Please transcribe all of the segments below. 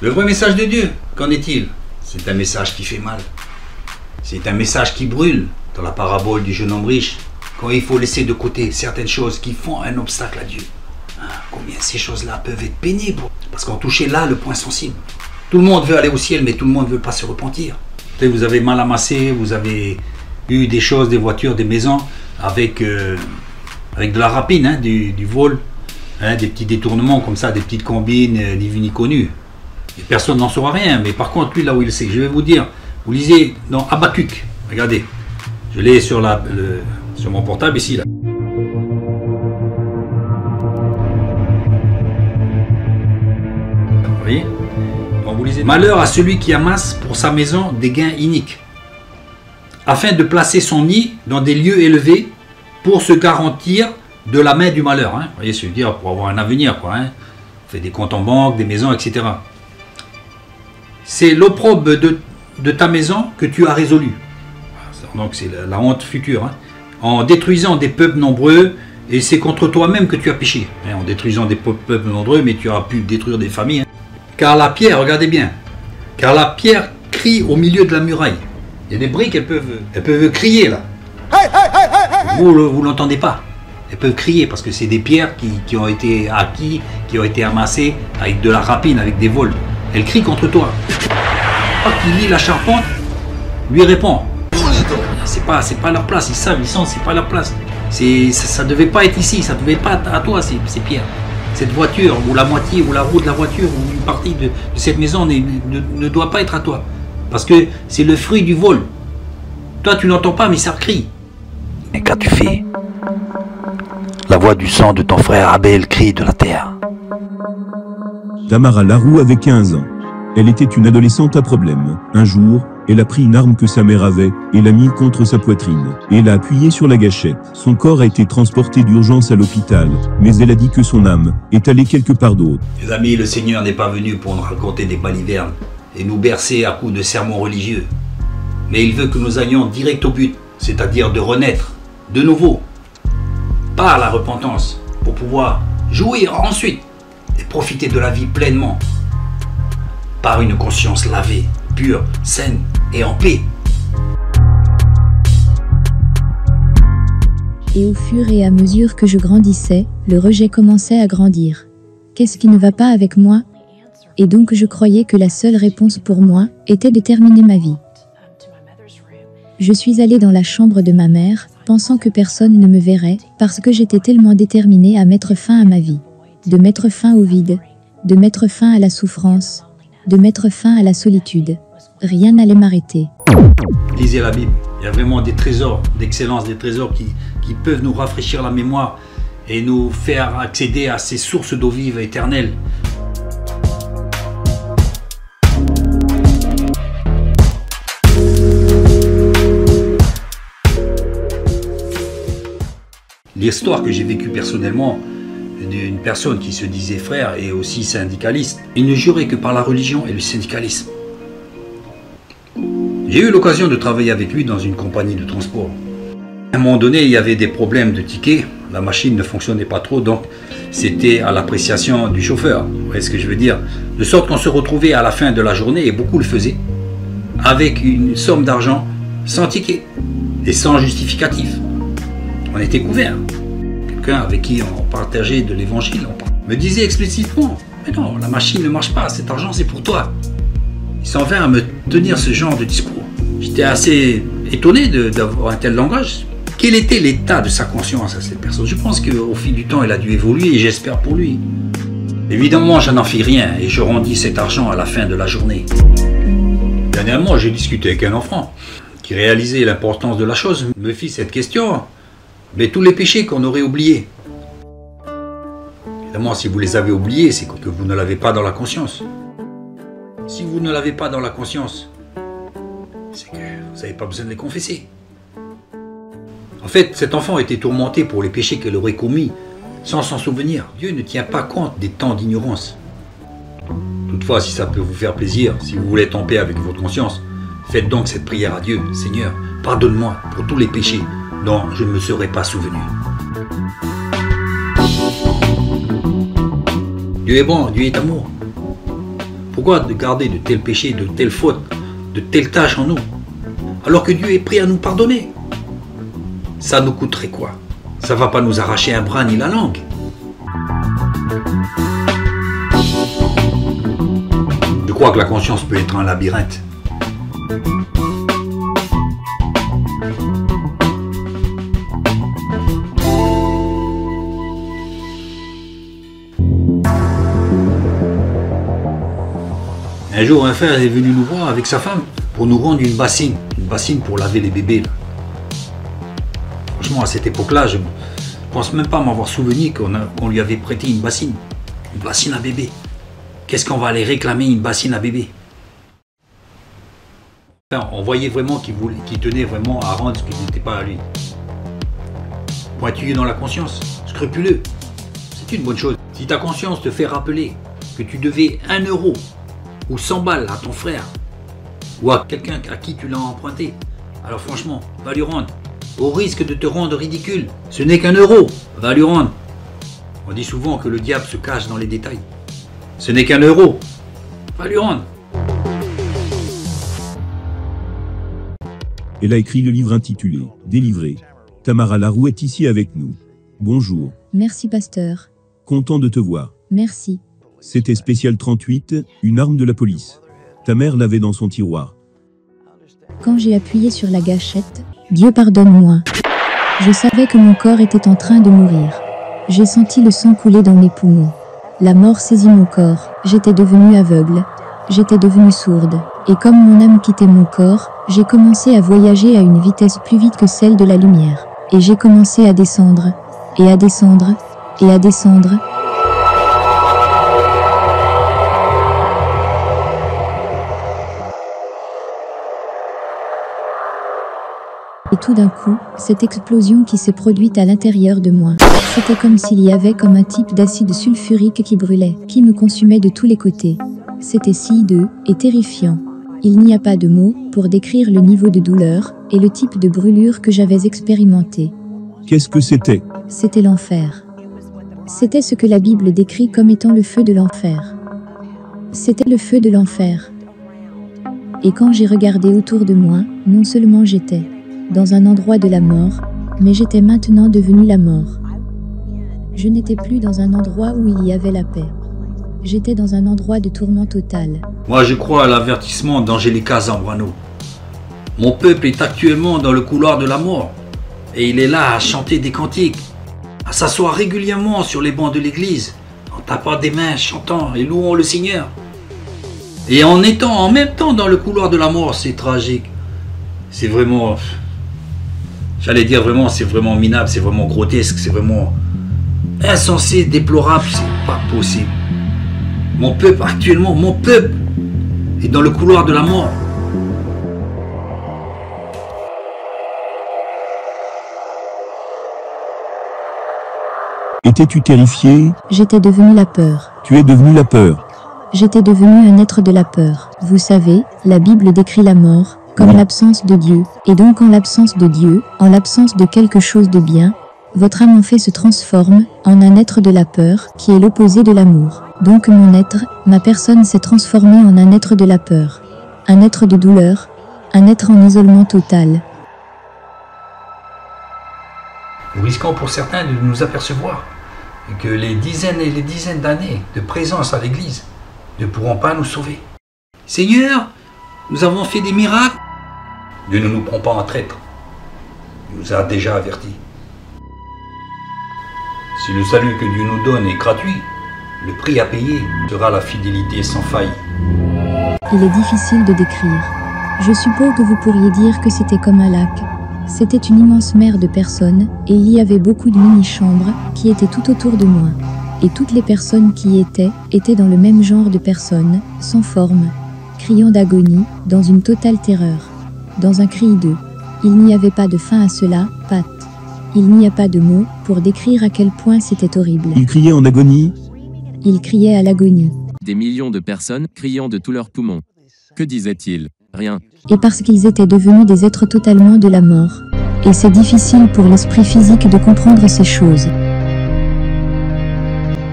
Le vrai message de Dieu, qu'en est-il? C'est un message qui fait mal. C'est un message qui brûle dans la parabole du jeune homme riche, quand il faut laisser de côté certaines choses qui font un obstacle à Dieu. Ah, combien ces choses-là peuvent être pénibles, parce qu'on touchait là le point sensible. Tout le monde veut aller au ciel, mais tout le monde ne veut pas se repentir. Vous avez mal amassé, vous avez eu des choses, des voitures, des maisons, avec, euh, de la rapine, hein, du, vol, hein, des petits détournements comme ça, des petites combines, euh, ni vu ni. Et personne n'en saura rien, mais par contre, lui, là où il sait, je vais vous dire, vous lisez dans Abacuc, regardez, je l'ai sur, la, sur mon portable ici, là. Vous voyez? Vous lisez, Malheur à celui qui amasse pour sa maison des gains iniques, afin de placer son nid dans des lieux élevés pour se garantir de la main du malheur. Hein. Vous voyez, ce dire? Pour avoir un avenir, quoi. Hein. fait des comptes en banque, des maisons, etc. C'est l'opprobre de, de ta maison que tu as résolu. Donc c'est la, honte future. Hein. En détruisant des peuples nombreux, et c'est contre toi-même que tu as péché. Hein, en détruisant des peuples nombreux, mais tu as pu détruire des familles. Hein. Car la pierre, regardez bien, car la pierre crie au milieu de la muraille. Il y a des briques, elles peuvent, elles peuvent crier là. Vous vous l'entendez pas. Elles peuvent crier parce que c'est des pierres qui, qui, ont été acquis, qui ont été amassées avec de la rapine, avec des vols. Elles crient contre toi. Oh, qui lit la charpente lui répond c'est pas, c'est pas leur place. Ils savent, ils sentent, c'est pas leur place. C'est, ça, ne devait pas être ici, ça devait pas être à toi, ces, pierres. Cette voiture, ou la moitié, ou la roue de la voiture, ou une partie de, cette maison ne, ne, doit pas être à toi. Parce que c'est le fruit du vol. Toi, tu n'entends pas, mais ça crie. Mais qu'as-tu fait? La voix du sang de ton frère Abel crie de la terre. Tamara Larue avait 15 ans. Elle était une adolescente à problème. Un jour, elle a pris une arme que sa mère avait et l'a mise contre sa poitrine et l'a appuyée sur la gâchette. Son corps a été transporté d'urgence à l'hôpital, mais elle a dit que son âme est allée quelque part d'autre. Les amis, le Seigneur n'est pas venu pour nous raconter des balivernes et nous bercer à coups de sermons religieux. Mais il veut que nous allions direct au but, c'est-à-dire de renaître, de nouveau, par la repentance, pour pouvoir jouir ensuite et profiter de la vie pleinement, par une conscience lavée, pure, saine et en paix. Et au fur et à mesure que je grandissais, le rejet commençait à grandir. Qu'est-ce qui ne va pas avec moi? Et donc je croyais que la seule réponse pour moi était de terminer ma vie. Je suis allée dans la chambre de ma mère, pensant que personne ne me verrait, parce que j'étais tellement déterminée à mettre fin à ma vie. De mettre fin au vide, de mettre fin à la souffrance, de mettre fin à la solitude rien n'allait m'arrêter. Lisez la Bible. Il y a vraiment des trésors d'excellence, des trésors qui, peuvent nous rafraîchir la mémoire et nous faire accéder à ces sources d'eau vive éternelle. L'histoire que j'ai vécue personnellement d'une personne qui se disait frère et aussi syndicaliste, il ne jurait que par la religion et le syndicalisme. J'ai eu l'occasion de travailler avec lui dans une compagnie de transport. À un moment donné, il y avait des problèmes de tickets, la machine ne fonctionnait pas trop, donc c'était à l'appréciation du chauffeur. Vous voyez ce que je veux dire? De sorte qu'on se retrouvait à la fin de la journée, et beaucoup le faisaient, avec une somme d'argent sans ticket et sans justificatif. On était couvert. Avec qui on partageait de l'évangile me disait explicitement Mais non, la machine ne marche pas, cet argent c'est pour toi. Il s'en vint à me tenir ce genre de discours. J'étais assez étonné d'avoir un tel langage. Quel était l'état de sa conscience à cette personne? Je pense qu'au fil du temps, elle a dû évoluer et j'espère pour lui. Évidemment, je n'en fis rien et je rendis cet argent à la fin de la journée. Dernièrement, j'ai discuté avec un enfant qui réalisait l'importance de la chose, me fit cette question. Mais tous les péchés qu'on aurait oubliés. Évidemment, si vous les avez oubliés, c'est que vous ne l'avez pas dans la conscience. Si vous ne l'avez pas dans la conscience, c'est que vous n'avez pas besoin de les confesser. En fait, cet enfant était tourmenté pour les péchés qu'elle aurait commis sans s'en souvenir. Dieu ne tient pas compte des temps d'ignorance. Toutefois, si ça peut vous faire plaisir, si vous voulez être en paix avec votre conscience, faites donc cette prière à Dieu. Seigneur, pardonne-moi pour tous les péchés dont je ne me serais pas souvenu. Dieu est bon, Dieu est amour. Pourquoi de garder de tels péchés, de telles fautes, de telles tâches en nous Alors que Dieu est prêt à nous pardonner? Ça nous coûterait quoi? Ça va pas nous arracher un bras ni la langue. Je crois que la conscience peut être un labyrinthe. Un jour, un frère est venu nous voir avec sa femme pour nous rendre une bassine. Une bassine pour laver les bébés. Franchement, à cette époque-là, je ne pense même pas m'avoir souvenu qu'on lui avait prêté une bassine. Une bassine à bébé. Qu'est-ce qu'on va aller réclamer une bassine à bébé On voyait vraiment qu'il tenait vraiment à rendre ce qui n'était pas à lui. Pointilleux dans la conscience, scrupuleux. C'est une bonne chose. Si ta conscience te fait rappeler que tu devais un euro ou 100 balles à ton frère ou à quelqu'un à qui tu l'as emprunté, alors franchement, va lui rendre. Au risque de te rendre ridicule, ce n'est qu'un euro, va lui rendre. On dit souvent que le diable se cache dans les détails. Ce n'est qu'un euro, va lui rendre. Elle a écrit le livre intitulé Délivré. Tamara Larou est ici avec nous. Bonjour. Merci pasteur. Content de te voir. Merci. C'était Spécial 38, une arme de la police. Ta mère l'avait dans son tiroir. Quand j'ai appuyé sur la gâchette, Dieu pardonne-moi. Je savais que mon corps était en train de mourir. J'ai senti le sang couler dans mes poumons. La mort saisit mon corps. J'étais devenue aveugle. J'étais devenue sourde. Et comme mon âme quittait mon corps, j'ai commencé à voyager à une vitesse plus vite que celle de la lumière. Et j'ai commencé à descendre. Et à descendre. Et à descendre. Et tout d'un coup, cette explosion qui s'est produite à l'intérieur de moi, c'était comme s'il y avait comme un type d'acide sulfurique qui brûlait, qui me consumait de tous les côtés. C'était si hideux et terrifiant. Il n'y a pas de mots pour décrire le niveau de douleur et le type de brûlure que j'avais expérimenté. Qu'est-ce que c'était? C'était l'enfer. C'était ce que la Bible décrit comme étant le feu de l'enfer. C'était le feu de l'enfer. Et quand j'ai regardé autour de moi, non seulement j'étais dans un endroit de la mort, mais j'étais maintenant devenu la mort. Je n'étais plus dans un endroit où il y avait la paix. J'étais dans un endroit de tourment total. Moi, je crois à l'avertissement d'Angelica Zambrano. Mon peuple est actuellement dans le couloir de la mort. Et il est là à chanter des cantiques, à s'asseoir régulièrement sur les bancs de l'église, en tapant des mains, chantant et louant le Seigneur. Et en étant en même temps dans le couloir de la mort, c'est tragique. C'est vraiment. J'allais dire vraiment, c'est vraiment minable, c'est vraiment grotesque, c'est vraiment insensé, déplorable, c'est pas possible. Mon peuple, actuellement, mon peuple est dans le couloir de la mort. Étais-tu terrifié? J'étais devenu la peur. Tu es devenu la peur. J'étais devenu un être de la peur. Vous savez, la Bible décrit la mort comme l'absence de Dieu. Et donc en l'absence de Dieu, en l'absence de quelque chose de bien, votre âme en fait se transforme en un être de la peur qui est l'opposé de l'amour. Donc mon être, ma personne s'est transformée en un être de la peur. Un être de douleur, un être en isolement total. Nous risquons pour certains de nous apercevoir que les dizaines et les dizaines d'années de présence à l'Église ne pourront pas nous sauver. Seigneur, nous avons fait des miracles. Dieu ne nous prend pas en traître. Il nous a déjà avertis. Si le salut que Dieu nous donne est gratuit, le prix à payer sera la fidélité sans faille. Il est difficile de décrire. Je suppose que vous pourriez dire que c'était comme un lac. C'était une immense mer de personnes, et il y avait beaucoup de mini-chambres qui étaient tout autour de moi. Et toutes les personnes qui y étaient étaient dans le même genre de personnes, sans forme, criant d'agonie, dans une totale terreur. Dans un cri hideux. Il n'y avait pas de fin à cela, Pat. Il n'y a pas de mots pour décrire à quel point c'était horrible. Il criait en agonie. Il criait à l'agonie. Des millions de personnes criant de tous leurs poumons. Que disait-il? Rien. et parce qu'ils étaient devenus des êtres totalement de la mort. Et c'est difficile pour l'esprit physique de comprendre ces choses.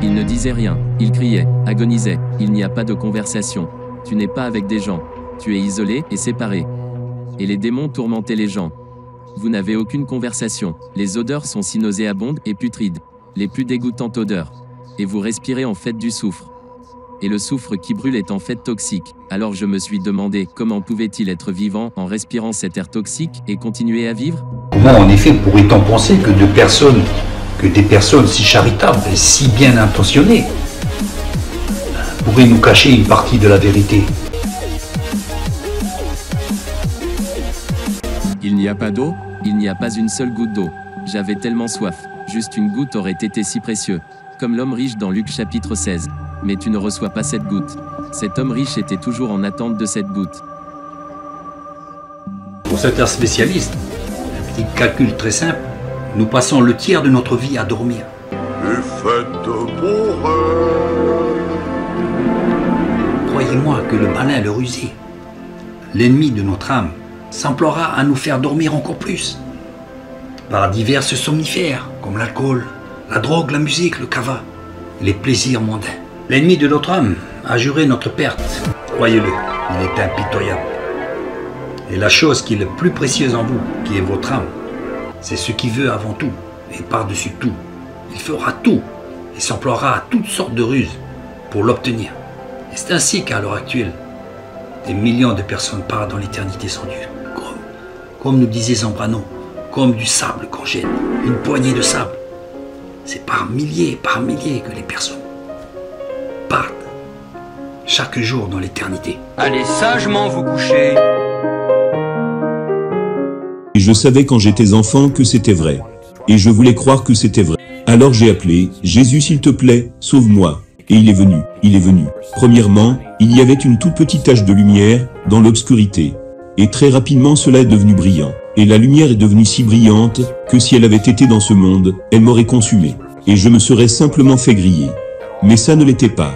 Il ne disait rien. Il criait, agonisait. Il n'y a pas de conversation. Tu n'es pas avec des gens. Tu es isolé et séparé. Et les démons tourmentaient les gens. Vous n'avez aucune conversation. Les odeurs sont si nauséabondes et putrides. Les plus dégoûtantes odeurs. Et vous respirez en fait du soufre. Et le soufre qui brûle est en fait toxique. Alors je me suis demandé comment pouvait-il être vivant en respirant cet air toxique et continuer à vivre? Comment en effet pourrait-on penser que de personnes, que des personnes si charitables et si bien intentionnées pourraient nous cacher une partie de la vérité n'y a pas d'eau, il n'y a pas une seule goutte d'eau. J'avais tellement soif. Juste une goutte aurait été si précieux. Comme l'homme riche dans Luc chapitre 16. Mais tu ne reçois pas cette goutte. Cet homme riche était toujours en attente de cette goutte. Pour certains spécialistes, un petit calcul très simple, nous passons le tiers de notre vie à dormir. Et faites rêve. Croyez-moi que le malin, le rusé, l'ennemi de notre âme, s'emploiera à nous faire dormir encore plus. Par diverses somnifères, comme l'alcool, la drogue, la musique, le cava, les plaisirs mondains. L'ennemi de notre âme a juré notre perte. Croyez-le, il est impitoyable. Et la chose qui est le plus précieuse en vous, qui est votre âme, c'est ce qu'il veut avant tout et par-dessus tout. Il fera tout et s'emploiera à toutes sortes de ruses pour l'obtenir. Et c'est ainsi qu'à l'heure actuelle, des millions de personnes partent dans l'éternité sans Dieu. Comme, nous disait Zambrano, comme du sable qu'on jette, une poignée de sable. C'est par milliers, par milliers que les personnes partent chaque jour dans l'éternité. Allez sagement vous coucher. Et je savais quand j'étais enfant que c'était vrai. Et je voulais croire que c'était vrai. Alors j'ai appelé, Jésus s'il te plaît, sauve-moi. Et il est venu, il est venu. Premièrement, il y avait une toute petite tache de lumière, dans l'obscurité. Et très rapidement cela est devenu brillant. Et la lumière est devenue si brillante, que si elle avait été dans ce monde, elle m'aurait consumé. Et je me serais simplement fait griller. Mais ça ne l'était pas.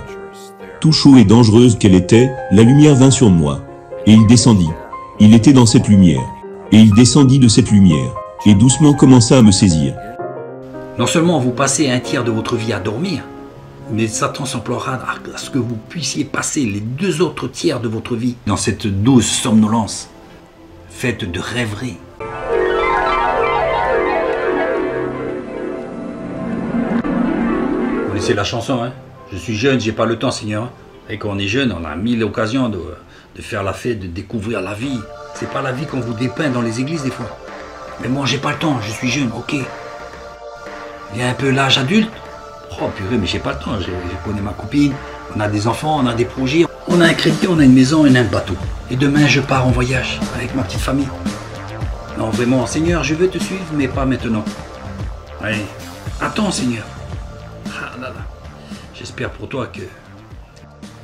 Tout chaud et dangereuse qu'elle était, la lumière vint sur moi. Et il descendit. Il était dans cette lumière. Et il descendit de cette lumière. Et doucement commença à me saisir. Non seulement vous passez un tiers de votre vie à dormir, mais Satan s'emploiera à ce que vous puissiez passer les deux autres tiers de votre vie dans cette douce somnolence, faite de rêveries. Vous connaissez la chanson, hein? Je suis jeune, j'ai pas le temps, Seigneur. Et quand on est jeune, on a mille occasions de, faire la fête, de découvrir la vie. C'est pas la vie qu'on vous dépeint dans les églises des fois. Mais moi, j'ai pas le temps, je suis jeune, ok. Il y a un peu l'âge adulte? Oh purée, mais j'ai pas le temps. J'ai connais ma copine, on a des enfants, on a des projets. On a un crédit, on a une maison et un bateau. Et demain, je pars en voyage avec ma petite famille. Non, vraiment, Seigneur, je veux te suivre, mais pas maintenant. Allez, attends, Seigneur. Ah là là. J'espère pour toi que.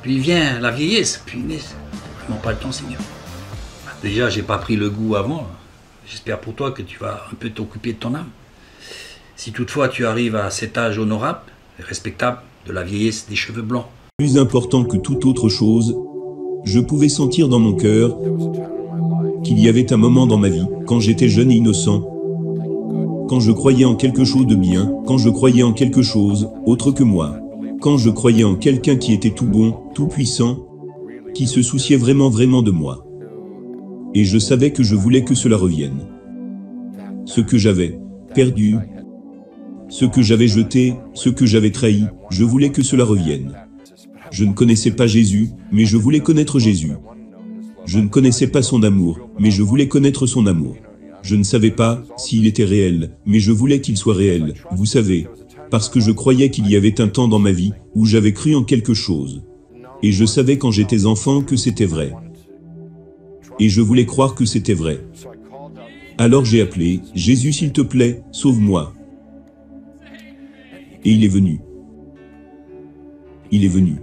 Puis vient la vieillesse, puis vraiment pas le temps, Seigneur. Déjà, j'ai pas pris le goût avant. J'espère pour toi que tu vas un peu t'occuper de ton âme. Si toutefois tu arrives à cet âge honorable respectable de la vieillesse des cheveux blancs, Plus important que toute autre chose, je pouvais sentir dans mon cœur qu'il y avait un moment dans ma vie, quand j'étais jeune et innocent, quand je croyais en quelque chose de bien, quand je croyais en quelque chose autre que moi, quand je croyais en quelqu'un qui était tout bon, tout puissant, qui se souciait vraiment vraiment de moi. Et je savais que je voulais que cela revienne. Ce que j'avais perdu, ce que j'avais jeté, ce que j'avais trahi, je voulais que cela revienne. Je ne connaissais pas Jésus, mais je voulais connaître Jésus. Je ne connaissais pas son amour, mais je voulais connaître son amour. Je ne savais pas s'il était réel, mais je voulais qu'il soit réel, vous savez, parce que je croyais qu'il y avait un temps dans ma vie où j'avais cru en quelque chose. Et je savais quand j'étais enfant que c'était vrai. Et je voulais croire que c'était vrai. Alors j'ai appelé, Jésus s'il te plaît, sauve-moi. Et il est venu. Il est venu.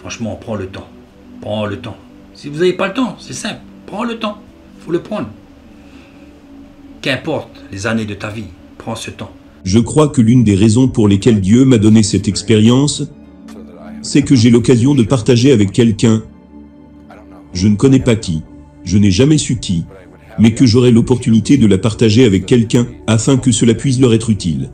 Franchement, prends le temps. Prends le temps. Si vous n'avez pas le temps, c'est simple. Prends le temps. faut le prendre. Qu'importe les années de ta vie, prends ce temps. Je crois que l'une des raisons pour lesquelles Dieu m'a donné cette expérience, c'est que j'ai l'occasion de partager avec quelqu'un. Je ne connais pas qui, je n'ai jamais su qui, mais que j'aurai l'opportunité de la partager avec quelqu'un afin que cela puisse leur être utile.